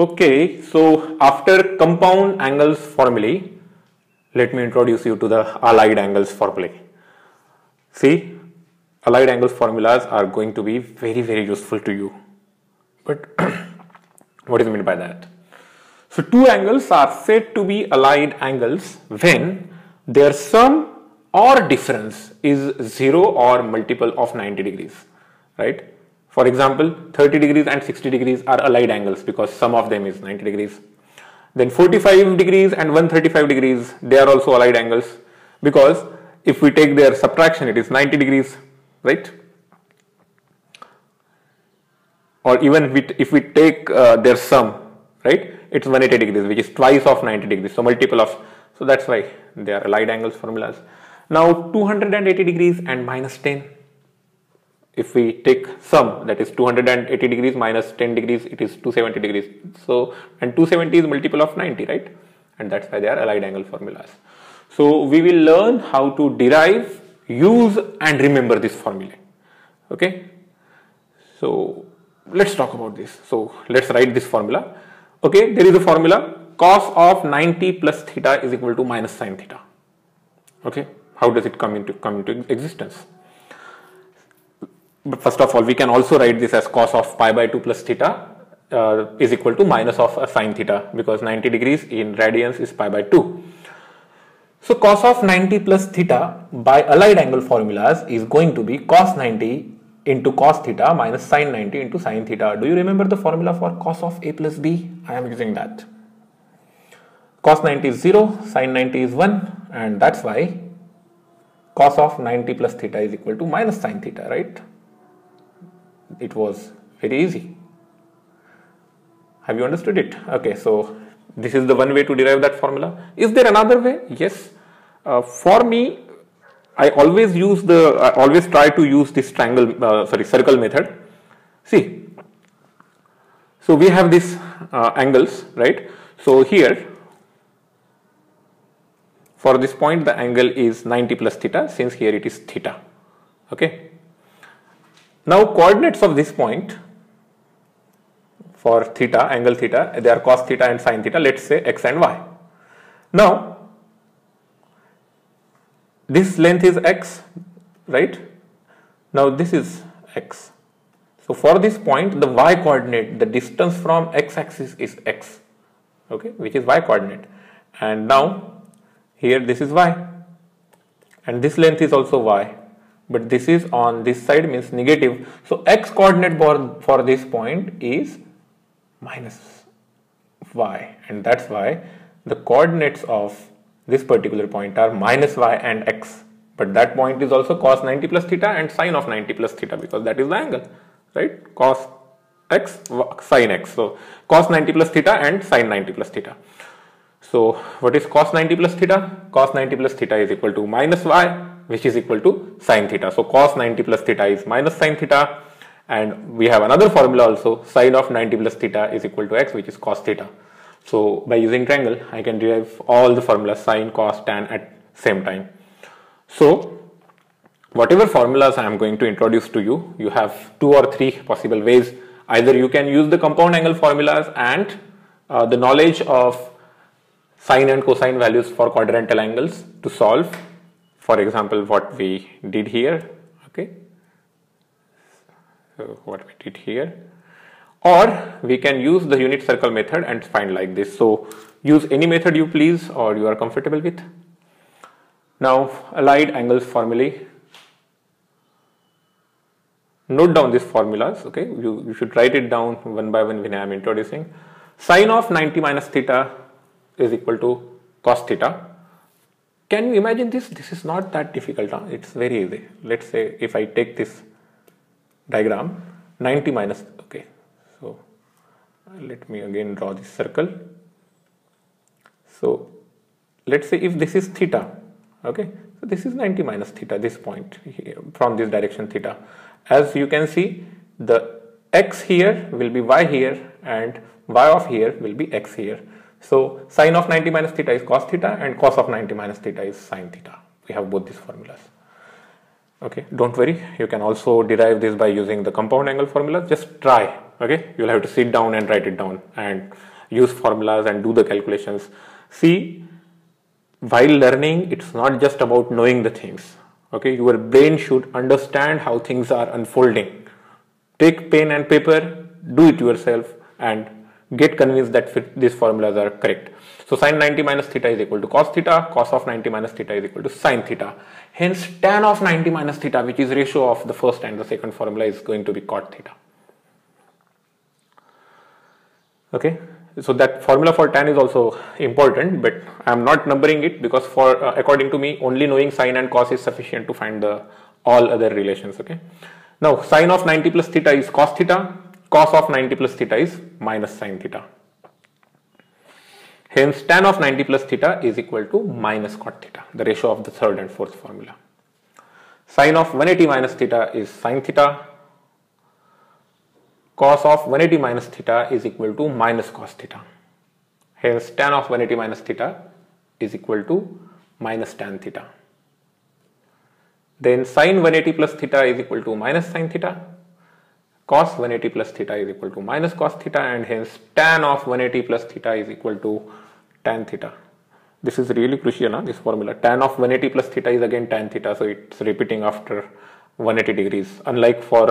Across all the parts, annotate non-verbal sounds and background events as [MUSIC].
Okay, so after compound angles formulae, let me introduce you to the allied angles formulae. See, allied angles formulas are going to be very, very useful to you. But [CLEARS THROAT] what is meant by that? So two angles are said to be allied angles when their sum or difference is 0 or multiple of 90 degrees, right? For example, 30 degrees and 60 degrees are allied angles because sum of them is 90 degrees. Then 45 degrees and 135 degrees, they are also allied angles because if we take their subtraction, it is 90 degrees, right? Or even if we, if we take uh, their sum, right? It's 180 degrees, which is twice of 90 degrees. So multiple of, so that's why they are allied angles formulas. Now 280 degrees and minus 10 if we take sum that is 280 degrees minus 10 degrees it is 270 degrees. So and 270 is multiple of 90 right? And that's why they are allied angle formulas. So we will learn how to derive use and remember this formula. Okay? So let's talk about this. So let's write this formula. Okay? There is a formula cos of 90 plus theta is equal to minus sine theta. Okay? How does it come into come into existence but first of all, we can also write this as cos of pi by 2 plus theta uh, is equal to minus of a sine theta because 90 degrees in radians is pi by 2. So cos of 90 plus theta by allied angle formulas is going to be cos 90 into cos theta minus sine 90 into sine theta. Do you remember the formula for cos of a plus b? I am using that. Cos 90 is 0, sine 90 is 1 and that's why cos of 90 plus theta is equal to minus sine theta, right? It was very easy. Have you understood it? Okay, so this is the one way to derive that formula. Is there another way? Yes. Uh, for me, I always use the, I always try to use this triangle, uh, sorry, circle method. See, so we have these uh, angles, right? So here, for this point, the angle is 90 plus theta, since here it is theta, okay? Now coordinates of this point for theta, angle theta, they are cos theta and sin theta, let's say x and y. Now, this length is x, right? Now this is x. So for this point, the y coordinate, the distance from x axis is x, okay, which is y coordinate. And now here this is y and this length is also y but this is on this side means negative. So x coordinate for, for this point is minus y. And that's why the coordinates of this particular point are minus y and x. But that point is also cos 90 plus theta and sine of 90 plus theta because that is the angle right? Cos x sine x. So cos 90 plus theta and sine 90 plus theta. So what is cos 90 plus theta? Cos 90 plus theta is equal to minus y which is equal to sine theta. So cos 90 plus theta is minus sine theta and we have another formula also sine of 90 plus theta is equal to x which is cos theta. So by using triangle I can derive all the formulas sine, cos, tan at same time. So whatever formulas I am going to introduce to you, you have two or three possible ways. Either you can use the compound angle formulas and uh, the knowledge of sine and cosine values for quadrantal angles to solve for example what we did here okay? So what we did here. Or we can use the unit circle method and find like this. So use any method you please or you are comfortable with. Now allied angles formulae. Note down these formulas okay? You, you should write it down one by one when I am introducing. Sine of 90 minus theta is equal to cos theta can you imagine this? This is not that difficult. Huh? It's very easy. Let's say if I take this diagram 90 minus okay so let me again draw this circle so let's say if this is theta okay so this is 90 minus theta this point here, from this direction theta as you can see the x here will be y here and y of here will be x here so sine of 90 minus theta is cos theta and cos of 90 minus theta is sine theta. We have both these formulas. Okay, don't worry. You can also derive this by using the compound angle formula. Just try. Okay, you'll have to sit down and write it down and use formulas and do the calculations. See, while learning, it's not just about knowing the things. Okay, your brain should understand how things are unfolding. Take pen and paper, do it yourself, and get convinced that these formulas are correct. So sine 90 minus theta is equal to cos theta, cos of 90 minus theta is equal to sine theta. Hence tan of 90 minus theta which is ratio of the first and the second formula is going to be cot theta. Okay, so that formula for tan is also important but I am not numbering it because for uh, according to me only knowing sine and cos is sufficient to find the all other relations. Okay, now sine of 90 plus theta is cos theta, cos of 90 plus theta is minus sine theta. Hence tan of 90 plus theta is equal to minus cot theta, the ratio of the third and fourth formula. Sine of 180 minus theta is sine theta. Cos of 180 minus theta is equal to minus cos theta. Hence tan of 180 minus theta is equal to minus tan theta. Then sine 180 plus theta is equal to minus sine theta cos 180 plus theta is equal to minus cos theta and hence tan of 180 plus theta is equal to tan theta. This is really crucial, huh? this formula. Tan of 180 plus theta is again tan theta, so it's repeating after 180 degrees, unlike for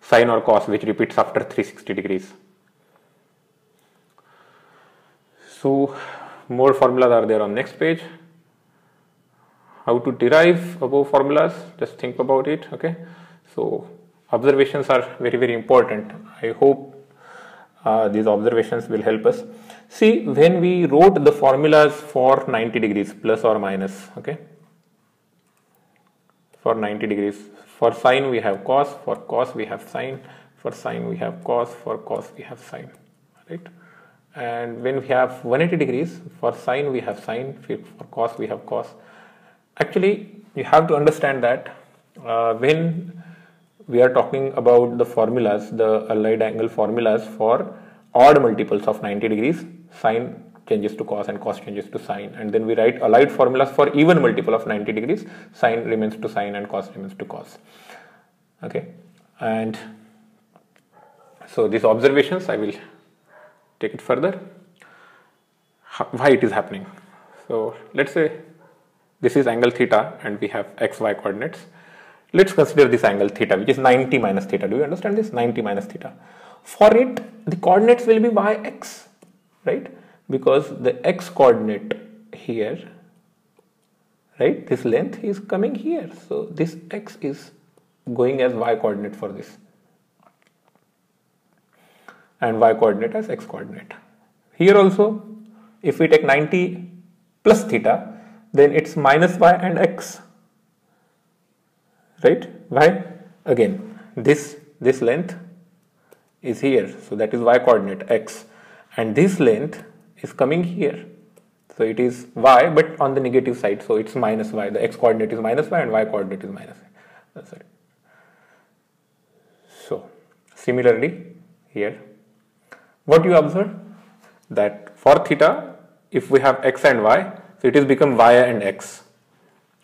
sine or cos, which repeats after 360 degrees. So, more formulas are there on next page. How to derive above formulas, just think about it, okay. So, observations are very very important. I hope uh, these observations will help us. See when we wrote the formulas for 90 degrees plus or minus okay? For 90 degrees. For sine we have cos. For cos we have sine. For sine we have cos. For cos we have sine right? And when we have 180 degrees for sine we have sine. For cos we have cos. Actually you have to understand that uh, when we are talking about the formulas, the allied angle formulas for odd multiples of 90 degrees, sine changes to cos and cos changes to sine and then we write allied formulas for even multiple of 90 degrees, sine remains to sine and cos remains to cos. Okay, and so these observations I will take it further. Why it is happening? So let's say this is angle theta and we have xy coordinates Let's consider this angle theta, which is 90 minus theta. Do you understand this? 90 minus theta. For it, the coordinates will be yx, right? Because the x coordinate here, right? This length is coming here. So this x is going as y coordinate for this. And y coordinate as x coordinate. Here also, if we take 90 plus theta, then it's minus y and x right? Why? Again this this length is here. So that is y coordinate x. And this length is coming here. So it is y but on the negative side. So it's minus y. The x coordinate is minus y and y coordinate is minus y. It. So similarly here what you observe? That for theta if we have x and y so it is become y and x.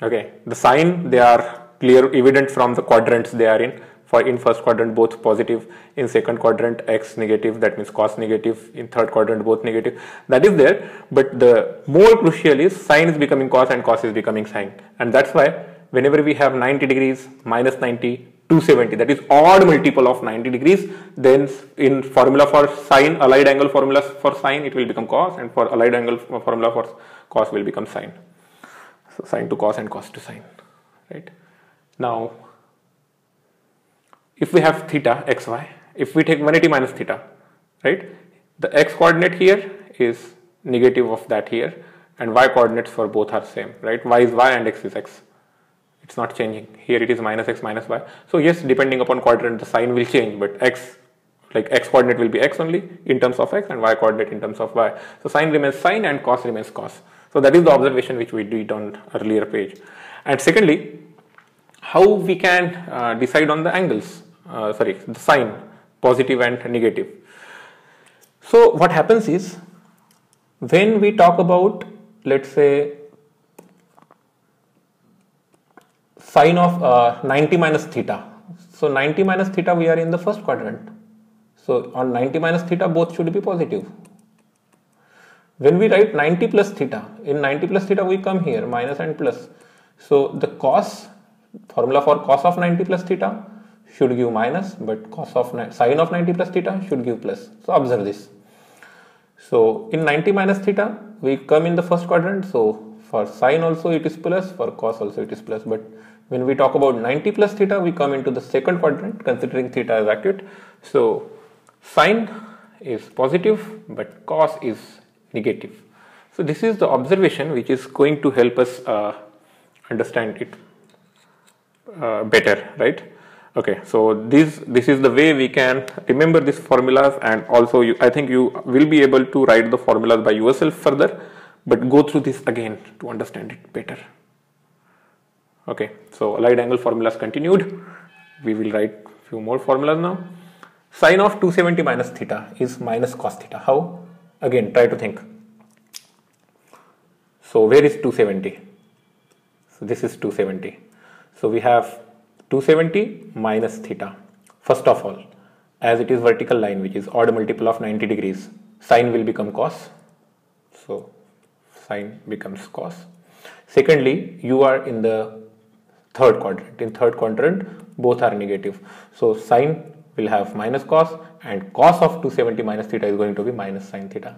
Okay? The sign they are clear evident from the quadrants they are in. For in first quadrant both positive. In second quadrant x negative that means cos negative. In third quadrant both negative. That is there but the more crucial is sine is becoming cos and cos is becoming sine. And that's why whenever we have 90 degrees minus 90 270 that is odd multiple of 90 degrees then in formula for sine allied angle formulas for sine it will become cos and for allied angle formula for cos will become sine. So sine to cos and cos to sine right now, if we have theta xy, if we take 180 minus theta, right, the x coordinate here is negative of that here and y coordinates for both are same, right, y is y and x is x. It's not changing. Here it is minus x minus y. So yes, depending upon quadrant, the sign will change, but x like x coordinate will be x only in terms of x and y coordinate in terms of y. So sine remains sine and cos remains cos. So that is the observation which we did on earlier page. And secondly, how we can uh, decide on the angles, uh, sorry, the sign, positive and negative. So what happens is, when we talk about, let's say, sine of uh, 90 minus theta. So 90 minus theta, we are in the first quadrant. So on 90 minus theta, both should be positive. When we write 90 plus theta, in 90 plus theta, we come here minus and plus. So the cos formula for cos of 90 plus theta should give minus, but cos of sine of 90 plus theta should give plus. So observe this. So in 90 minus theta, we come in the first quadrant. So for sine also it is plus, for cos also it is plus. But when we talk about 90 plus theta, we come into the second quadrant considering theta is acute. So sine is positive, but cos is negative. So this is the observation which is going to help us uh, understand it uh, better, right? Okay, so this this is the way we can remember these formulas and also you, I think you will be able to write the formulas by yourself further, but go through this again to understand it better. Okay, so allied angle formulas continued. We will write few more formulas now. Sine of 270 minus theta is minus cos theta. How? Again, try to think. So where is 270? So this is 270. So we have 270 minus theta. First of all, as it is vertical line which is odd multiple of 90 degrees, sine will become cos. So sine becomes cos. Secondly, you are in the third quadrant. In third quadrant, both are negative. So sine will have minus cos and cos of 270 minus theta is going to be minus sine theta.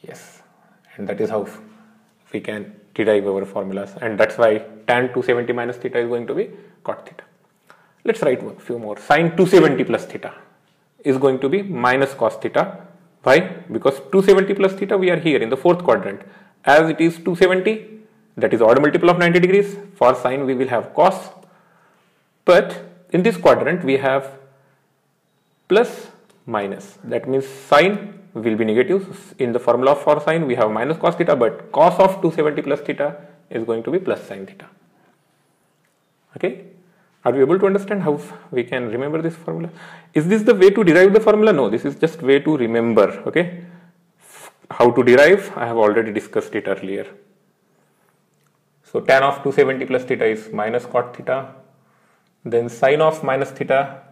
Yes, and that is how we can derive our formulas and that's why tan 270 minus theta is going to be cot theta. Let's write a few more. Sine 270 plus theta is going to be minus cos theta. Why? Because 270 plus theta we are here in the fourth quadrant. As it is 270 that is odd multiple of 90 degrees. For sine we will have cos. But in this quadrant we have plus minus. That means sine will be negative. In the formula for sine we have minus cos theta but cos of 270 plus theta is going to be plus sine theta. Okay. Are we able to understand how we can remember this formula? Is this the way to derive the formula? No, this is just way to remember. Okay. How to derive? I have already discussed it earlier. So tan of 270 plus theta is minus cot theta. Then sine of minus theta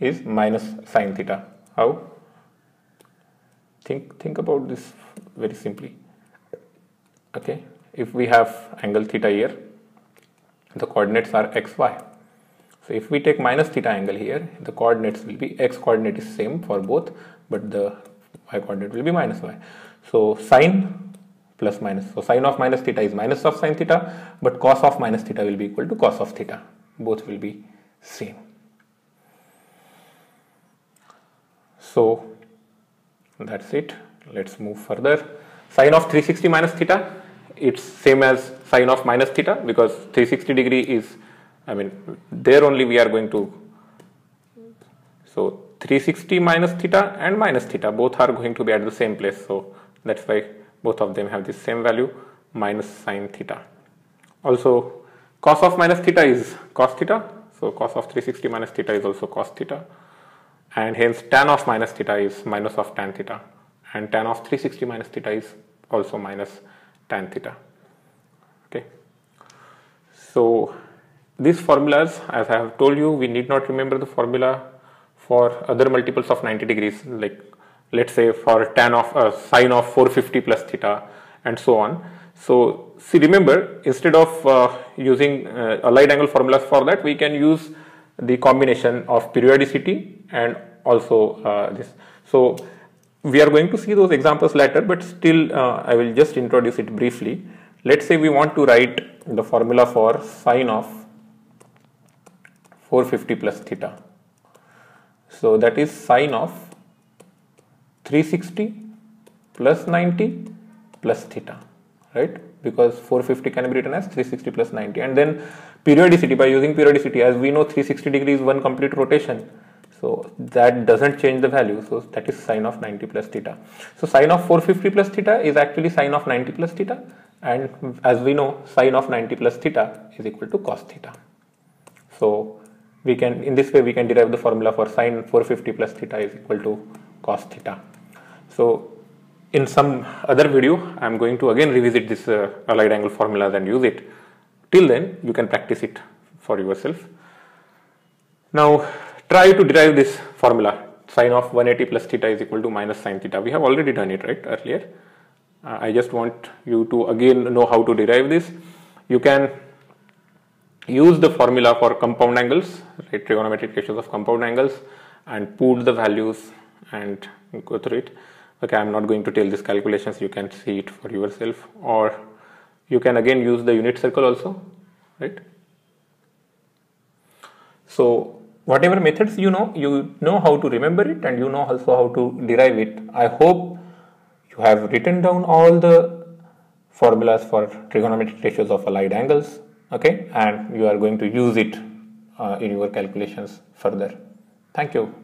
is minus sine theta. How? Think think about this very simply. Okay? If we have angle theta here the coordinates are x y. So if we take minus theta angle here the coordinates will be x coordinate is same for both but the y coordinate will be minus y. So sine plus minus so sine of minus theta is minus of sine theta but cos of minus theta will be equal to cos of theta. Both will be same. So that's it. Let's move further. Sine of 360 minus theta it's same as sine of minus theta because 360 degree is I mean there only we are going to so 360 minus theta and minus theta both are going to be at the same place. So that's why both of them have the same value minus sine theta. Also cos of minus theta is cos theta. So cos of 360 minus theta is also cos theta and hence tan of minus theta is minus of tan theta. And tan of 360 minus theta is also minus tan theta. Okay. So these formulas as i have told you we need not remember the formula for other multiples of 90 degrees. Like let's say for tan of uh, sine of 450 plus theta and so on. So see remember instead of uh, using uh, allied angle formulas for that we can use the combination of periodicity and also uh, this. So we are going to see those examples later, but still uh, I will just introduce it briefly. Let's say we want to write the formula for sine of 450 plus theta. So that is sine of 360 plus 90 plus theta, right? Because 450 can be written as 360 plus 90 and then periodicity by using periodicity as we know 360 degrees one complete rotation so that doesn't change the value. So that is sine of 90 plus theta. So sine of 450 plus theta is actually sine of 90 plus theta. And as we know, sine of 90 plus theta is equal to cos theta. So we can, in this way, we can derive the formula for sine 450 plus theta is equal to cos theta. So in some other video, I am going to again revisit this uh, allied angle formulas and use it. Till then, you can practice it for yourself. Now, try to derive this formula sine of 180 plus theta is equal to minus sine theta. We have already done it right earlier. Uh, I just want you to again know how to derive this. You can use the formula for compound angles, right, trigonometric ratios of compound angles and put the values and go through it. Okay, I'm not going to tell these calculations, you can see it for yourself or you can again use the unit circle also, right. So whatever methods you know, you know how to remember it and you know also how to derive it. I hope you have written down all the formulas for trigonometric ratios of allied angles okay? And you are going to use it uh, in your calculations further. Thank you